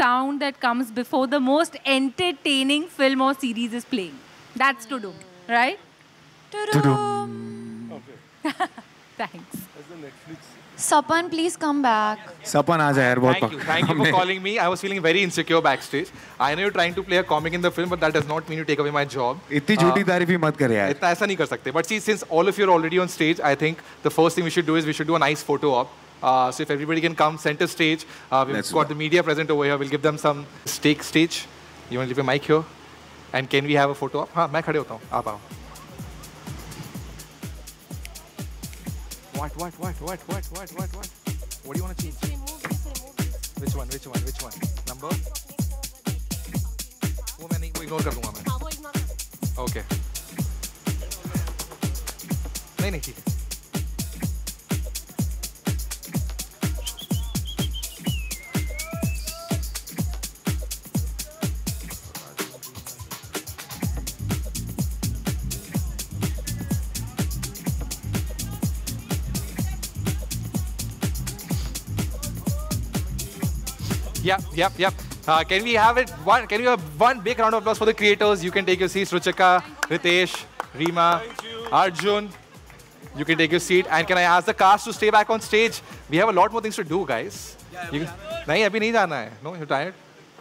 sound that comes before the most entertaining film or series is playing. That's to do, right? Thanks. Sapan, please come back. सपन आ जाए यार बहुत Thank you. Thank you for calling me. I was feeling very insecure backstage. I know you're trying to play a comic in the film, but that does not mean you take away my job. इतनी झूठी तारीफ ही मत कर यार इतना ऐसा नहीं कर सकते. But see, since all of you are already on stage, I think the first thing we should do is we should do a nice photo op. Uh, so if everybody can come center stage, uh, we've Let's got do the media present over here. We'll give them some stake stage. You want to leave a mic here? And can we have a photo op? हाँ मैं खड़े होता हूँ आप आओ. What what what what what what what what? What do you want to change? Which one? Which one? Which one? Number? वो मैं नहीं वो ignore कर दूंगा मैं. Okay. नहीं नहीं ठीक है. yep, yep, yep. Uh, can we have it? One, can we have one big round of applause for the creators? You can take your seats, Ruchika, Ritesh, Rima. Arjun. You can take your seat. And can I ask the cast to stay back on stage? We have a lot more things to do, guys. Yeah, you, nahin, jana hai. No, you're tired?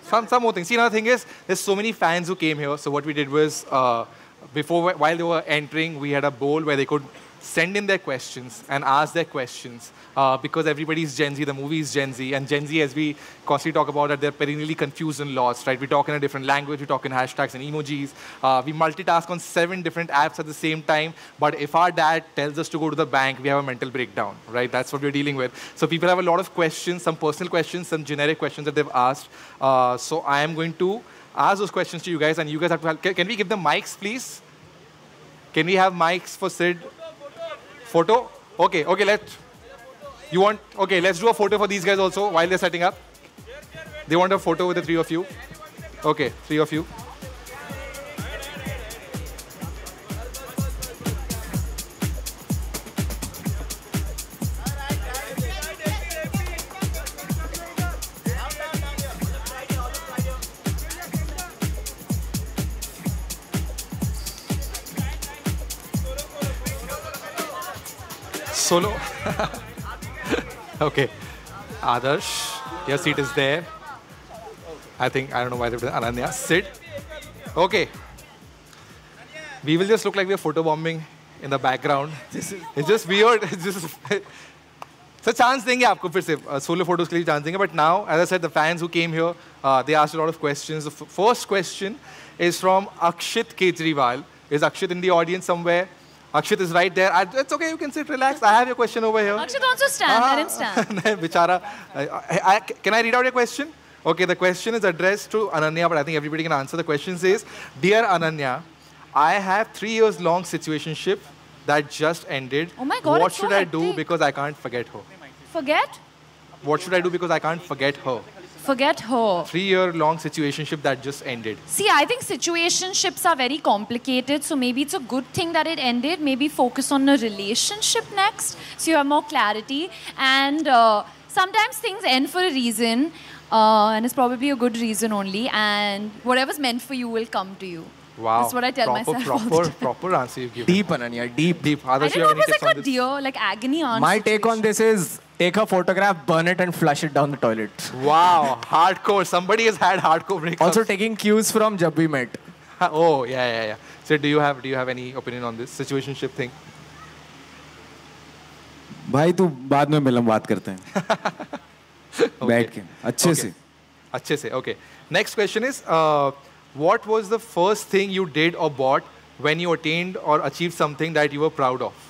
Some, some more things. See, another thing is, there's so many fans who came here. So what we did was, uh, before, while they were entering, we had a bowl where they could send in their questions and ask their questions uh, because everybody is Gen Z, the movie is Gen Z, and Gen Z, as we constantly talk about, that they're perennially confused and lost, right? We talk in a different language, we talk in hashtags and emojis, uh, we multitask on seven different apps at the same time, but if our dad tells us to go to the bank, we have a mental breakdown, right? That's what we're dealing with. So people have a lot of questions, some personal questions, some generic questions that they've asked. Uh, so I am going to ask those questions to you guys, and you guys have to help. Can we give them mics, please? Can we have mics for Sid? Photo? Okay, okay, let's. You want? Okay, let's do a photo for these guys also while they're setting up. They want a photo with the three of you. Okay, three of you. Solo. okay. Adarsh, your seat is there. I think, I don't know why they've done Ananya. Sit. Okay. We will just look like we're photobombing in the background. It's just weird. It's just. So chance देंगे आपको फिर से solo photos के लिए chance देंगे but now as I said the fans who came here uh, they asked a lot of questions the f- first question is from Akshit Kejriwal is Akshit in the audience somewhere Akshit is right there. I, it's okay, you can sit, relax. I have your question over here. Akshit also stand. Ah. I didn't stand. Bichara. I, I, can I read out your question? Okay, the question is addressed to Ananya, but I think everybody can answer. The question says, Dear Ananya, I have three years long situationship that just ended. Oh my God, What should so I hectic. do because I can't forget her? Forget? What should I do because I can't forget her? Forget her. Three year long situationship that just ended. See, I think situationships are very complicated, so maybe it's a good thing that it ended. Maybe focus on a relationship next, so you have more clarity. And uh, sometimes things end for a reason, uh, and it's probably a good reason only. And whatever's meant for you will come to you. Wow. That's what I tell proper, myself Proper, proper answer you give. Deep, Ananya, deep. Deep. I didn't know it was like a this? dear, like agony answer. My take on this is take a photograph, burn it, and flush it down the toilet. Wow, hardcore. Somebody has had hardcore breakups. Also taking cues from Jab We Met. oh, yeah, yeah, yeah. So, do you have do you have any opinion on this situationship thing? भाई तू बाद में मिलम बात करते हैं बैठ के अच्छे से अच्छे से. Okay. Next question is, uh, what was the first thing you did or bought when you attained or achieved something that you were proud of?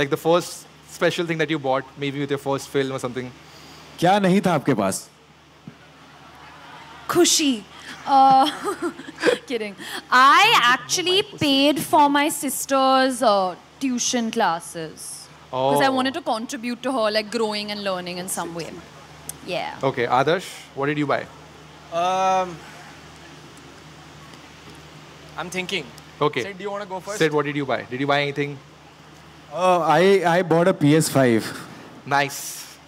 Like the first special thing that you bought, maybe with your first film or something. क्या नहीं था आपके पास Kushi. Uh, kidding. I actually paid for my sister's uh, tuition classes. Because I Oh. wanted to contribute to her, like growing and learning in some way. Yeah. Okay, Adarsh, what did you buy? Um, I'm thinking. Okay. Sid, do you want to go first? Sid, what did you buy? Did you buy anything? Uh, I I bought a PS5. Nice.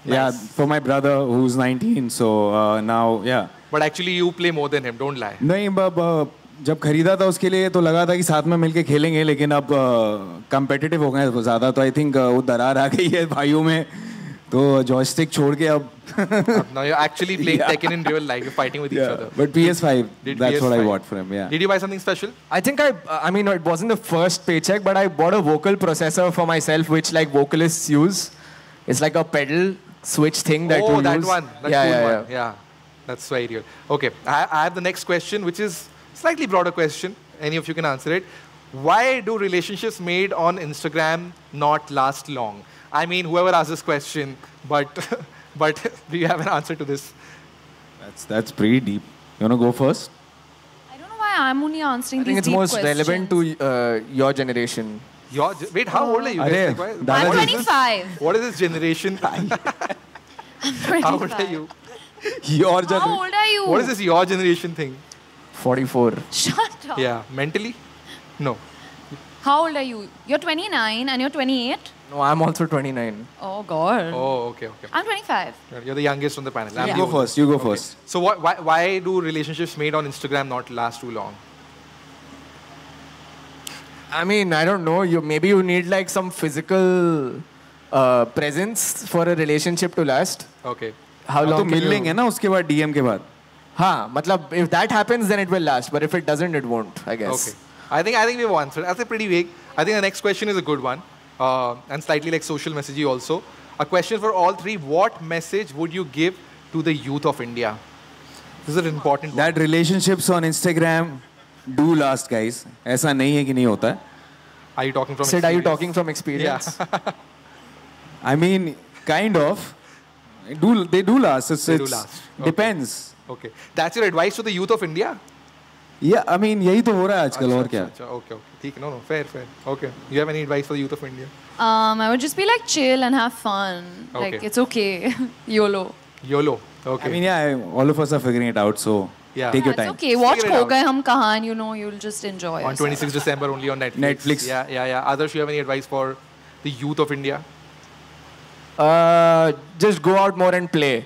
Yeah, Nice. for my brother who's 19. So uh, now, yeah, but actually you play more than him. Don't lie. नहीं but. ब- जब खरीदा था उसके लिए तो लगा था कि साथ में मिलके खेलेंगे लेकिन अब कंपेटिटिव हो गए ज़्यादा तो आई थिंक वो दरार आ गई है भाइयों में तो जॉयस्टिक छोड़ के अब Now you're actually playing Yeah. Tekken in real life. You're fighting with each other. But PS5 Did that's what I PS5. bought for him yeah Did you buy something special? I think I, I mean, it wasn't the first paycheck, but I bought a vocal processor for myself, which like vocalists use. It's like a pedal switch thing that oh, you that use. one. That yeah, cool yeah, one. Yeah. That's very real. Okay, I, I have the next question, which is slightly broader question. Any of you can answer it. Why do relationships made on Instagram not last long? I mean, whoever asked this question, but but do you have an answer to this? that's that's pretty deep you want to go first I don't know why I'm only answering I think these it's deep most relevant to uh, your generation. Your, ge- wait, how old are you? guys? Like, why- I'm what is this? 25. What is this generation? how old are you? your How old are you? What is this your generation thing? 44. Shut up. Yeah, mentally? No. How old are you? You're 29 and you're 28? No, I'm also 29. Oh, God. Oh, okay, okay. I'm 25. You're the youngest on the panel. I'm you the go oldest. first you go first So why, why, why do relationships made on Instagram not last too long? I mean, I don't know. You maybe you need like some physical uh, presence for a relationship to last. Okay. How तो long? can mill you- लेंगे ना उसके बाद DM के बाद हाँ, मतलब if that happens, then it will last. But if it doesn't, it won't. I guess. Okay. I think I think we've answered. That's a pretty vague. I think the next question is a good one, uh, and slightly like social messagey also. A question for all three: What message would you give to the youth of India? This is an important one. that relationships on Instagram do last guys ऐसा नहीं है कि नहीं होता है Are you talking from? Sid, are you experience? talking from experience? I mean kind of do they do last it's, They do it's last. Okay. depends Okay. That's your advice to the youth of India. Yeah, I mean यही तो हो रहा है आजकल और क्या? अच्छा, okay, okay, ठीक, no, no, fair, fair. Okay, you have any advice for the youth of India? Um, I would just be like chill and have fun. Like it's okay, YOLO. YOLO. Okay. I mean, yeah, all of us are figuring it out, so. Yeah. Take your time. It's okay. Watch Kho Gaye Hum Kahan, you know, you'll just enjoy On 26 December only on Netflix. Netflix. Yeah, yeah, yeah. Others, you have any advice for the youth of India? Uh, just go out more and play.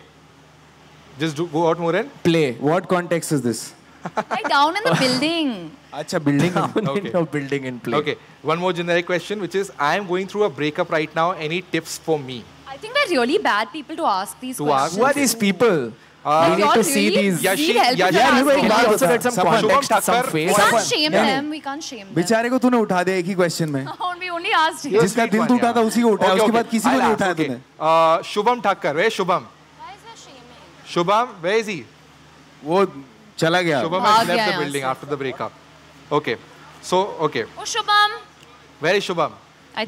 Just go out more and? Play. What context is this? Like down in the building. अच्छा building Okay. in a building and play. Okay, one more generic question, which is I am going through a breakup right now. Any tips for me? I think we're really bad people to ask these To questions. ask? Who are these people? Uh, we need to see really these. Yashi- need Yashi- Yeah, we us. also get some context, some face? We can't shame नहीं, them. We can't shame them. बेचारे को तूने उठा दिया एक ही question में we only asked him. जिसका दिल टूटा yeah. था उसी को उठाया Okay, उसके okay. बाद किसी को नहीं उठाया तूने Uh, Shubham Thakkar, where Shubham? Why is there shaming? Shubham, where is he? वो चला गया। Shubham left the building after the breakup okay so okay oh Shubham. Very Shubham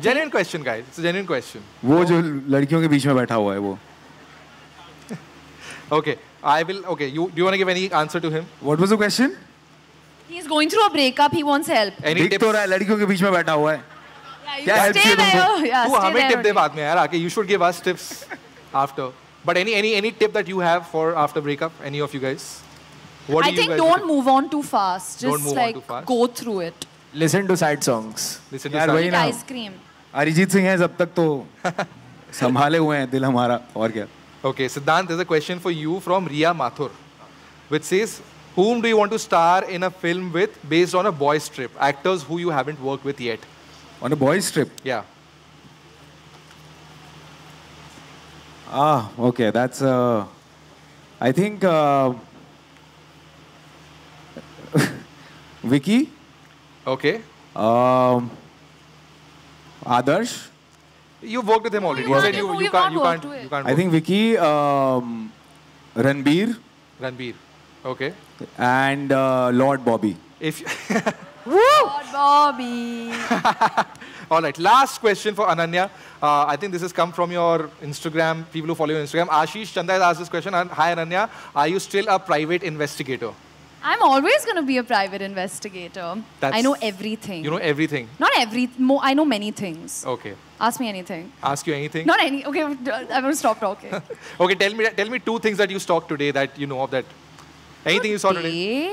genuine question guys it's a genuine question वो जो लड़कियों के बीच में बैठा हुआ है वो। Okay I will okay you do you want to give any answer to him what was the question he is going through a breakup he wants help any tip तो रहा है लड़कियों के बीच में बैठा हुआ है। क्या हेल्प दे दो तू हमें टिप दे बाद में यार आके you should give us tips after but any any any tip that you have for after breakup any of you guys What do I you think guys don't move on too fast. Just Don't move on like too fast. go through it. Listen to sad songs. Listen to यार some- वही Eat ना ice cream. Arijit Singh है जब तक तो संभाले हुए हैं दिल हमारा और क्या Okay, Siddhant, there's a question for you from Ria Mathur, which says, whom do you want to star in a film with based on a boys' trip? Actors who you haven't worked with yet. on a boys trip Yeah. ah okay that's uh I think uh, Vicky Okay. um, Adarsh You've worked with him already. you You said can't- you, who you, you can't, can't you can't, you can't I think Vicky um, Ranbir Ranbir. Okay. and uh, Lord Bobby If you God, Bobby. All right, last question for Ananya. Uh, I think this has come from your Instagram, people who follow your Instagram. Ashish Chanda has asked this question. Hi, Ananya. Are you still a private investigator? I'm always going to be a private investigator. That's- I know everything. You know everything. Not every. Mo- I know many things. Okay. Ask me anything. Ask you anything? Not any. Okay, I'm going to stop talking. Okay, tell me, tell me two things that you stalked today that you know of that. Anything you saw today?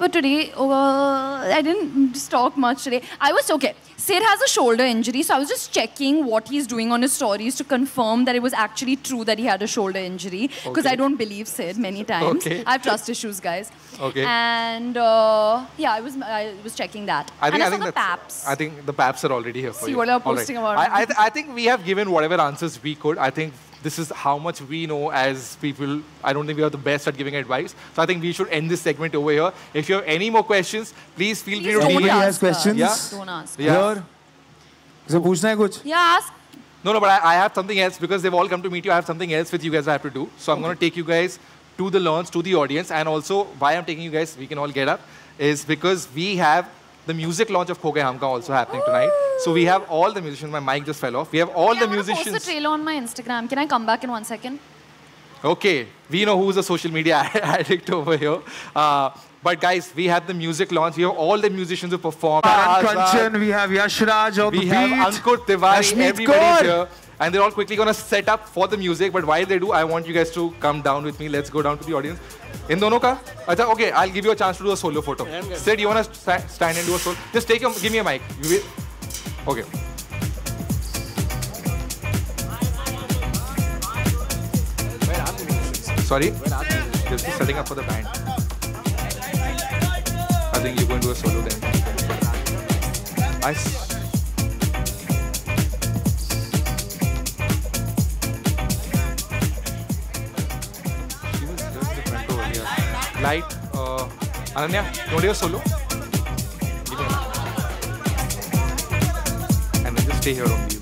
But today uh, I didn't just talk much today. I was okay. Sid has a shoulder injury, so I was just checking what he's doing on his stories to confirm that it was actually true that he had a shoulder injury. Because Okay. I don't believe Sid many times. Okay. I have trust issues, guys. Okay. And uh, yeah, I was I was checking that. I think and I I, think the paps. I think the paps are already here for See you. what they're All posting right. about I, I, th- I think we have given whatever answers we could. I think this is how much we know as people. I don't think we are the best at giving advice. So I think we should end this segment over here. If you have any more questions, please feel free to Anybody has questions? Yeah? Don't ask. Yeah. Here? Is there kuch? Yeah, ask. No, no, but I, I, have something else because they've all come to meet you. I have something else with you guys I have to do. So I'm okay. going to take you guys to the launch, to the audience. And also, why I'm taking you guys, we can all get up, is because we have the music launch of Kho Gaye Hum Kahan also happening tonight. So we have all the musicians. My mic just fell off. We have all Yeah, the I wanna Post musicians. the trailer on my Instagram. Can I come back in one second? Okay, we know who's a social media addict over here. Uh, but guys, we have the music launch. We have all the musicians who perform. Karan Azad, Kanchan, we have Yash Raj on We the have beat. Ankur Tewari, Ashmeet everybody's Kaur. here. And they're all quickly going to set up for the music. But while they do, I want you guys to come down with me. Let's go down to the audience. In dono ka? Acha, okay, I'll give you a chance to do a solo photo. Sid, you want to sta- stand and do a solo? Just take your, give me a mic. You will- Okay. Sorry? Just setting up for the band. I think you're going to do a solo then. I here. Light, uh, Ananya, you want to do a solo? Give me a mic. And then just stay here only,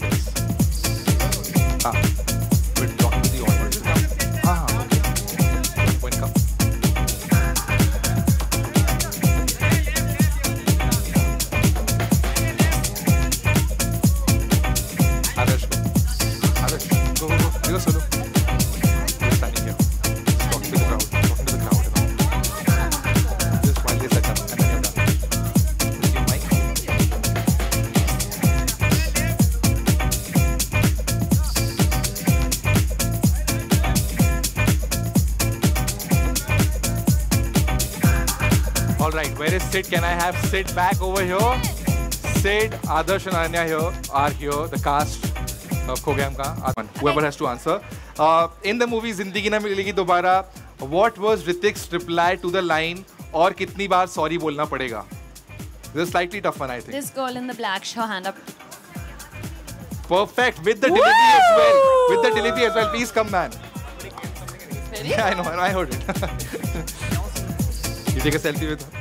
All right, where is Sid? Can I have Sid back over here? Sid, Adarsh and Anya here are here, the cast of Khogam Ka. Whoever has to answer. Uh, in the movie Zindagi Na Milegi Dobara, what was Ritik's reply to the line और कितनी बार sorry बोलना पड़ेगा? This is slightly tough one, I think. This girl in the black, her hand up. Perfect with the delivery as well. With the delivery as well. Please come, man. Yeah, I know, I heard it. you take a selfie with her.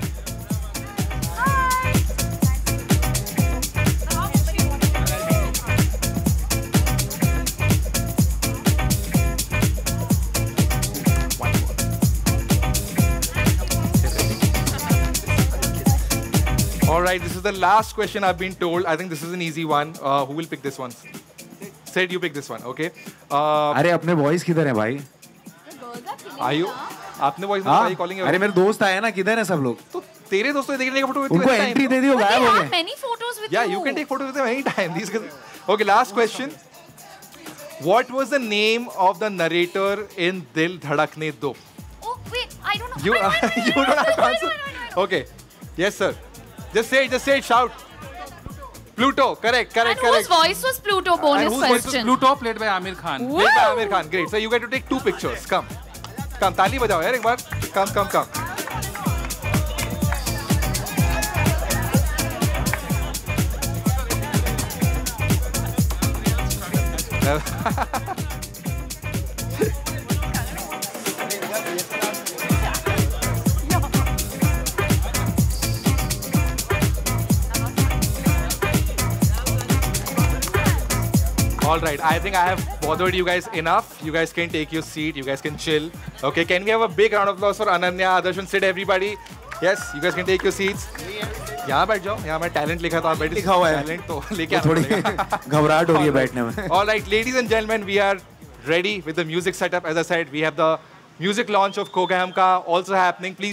right, this is the last question I've been told. I think this is an easy one. Uh, who will pick this one? Said you pick this one, okay? Uh, अरे अपने boys किधर है भाई are you? आपने voice हाँ में calling अरे मेरे दोस्त आए ना किधर है सब लोग तो तेरे दोस्तों को देखने का फोटो उनको एंट्री दे दी वो But गायब they हो have गए many photos with Yeah, you. you can take photos with them anytime. These guys. Okay, last question. What was the name of the narrator in Dil Dhadakne Do? Oh, wait, I don't know. You, I know, I know, I you know, don't I have to know, I know, answer. I know, I know. Okay. Yes, sir. Just say it, just say it, shout. Pluto, correct, correct, And whose voice was Pluto? Bonus And whose voice was. Pluto played by Amir Khan. Played by Amir Khan. Great. So you get to take two pictures. Come. Come, ताली बजाओ यार एक बार. Come, come, come. All right, I think I have bothered you guys enough. You guys can take your seat. You guys can chill. Okay, can we have a big round of applause for Ananya, Adarsh, and Sid, everybody? Yes, you guys can take your seats. यहाँ बैठ जाओ यहाँ मैं talent लिखा था आप बैठ लिखा हुआ है। टैलेंट तो लेके थोड़ी आना पड़ेगा घबराहट हो रही है बैठने में All right, ladies and gentlemen, we are ready with the music setup. As I said, we have the music launch of Koga Hamka also happening. Please